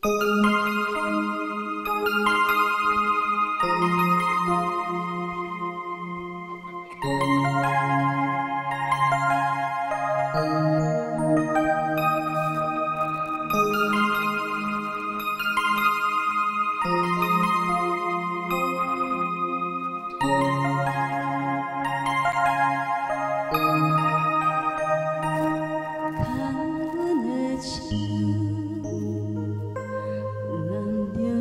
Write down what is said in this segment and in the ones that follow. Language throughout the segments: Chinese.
Thank you.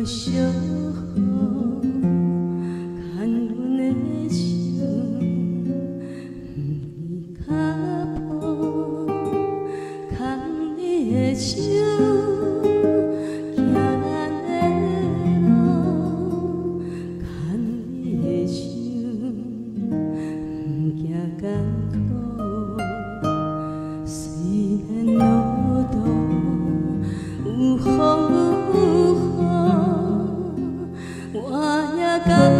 的 akan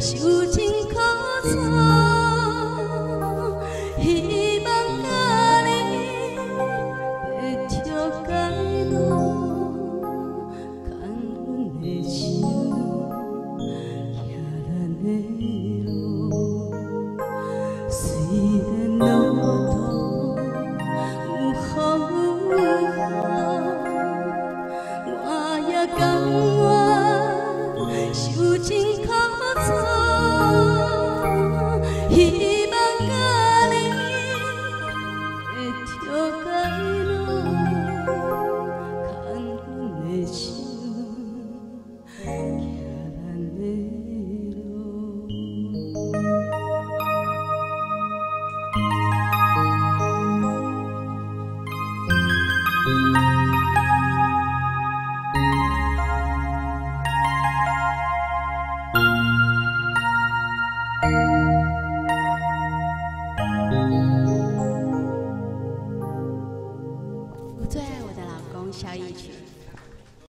She